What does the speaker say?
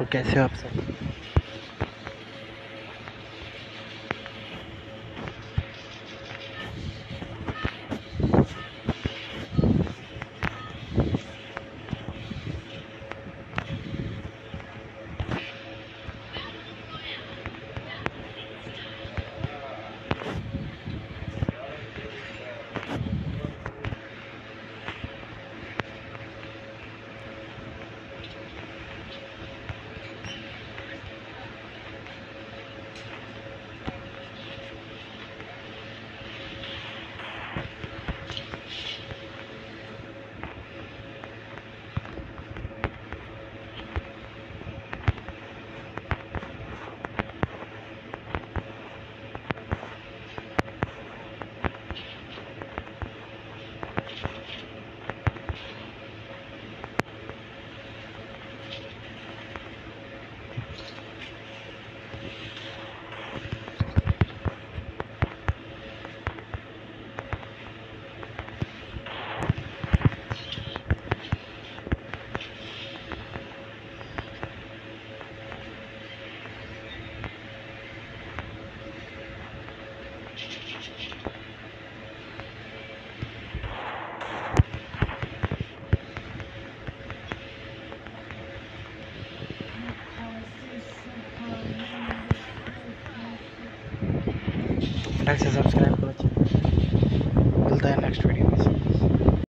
तो कैसे हो आप सब লাইক সাবস্ক্রাইব করেছেন।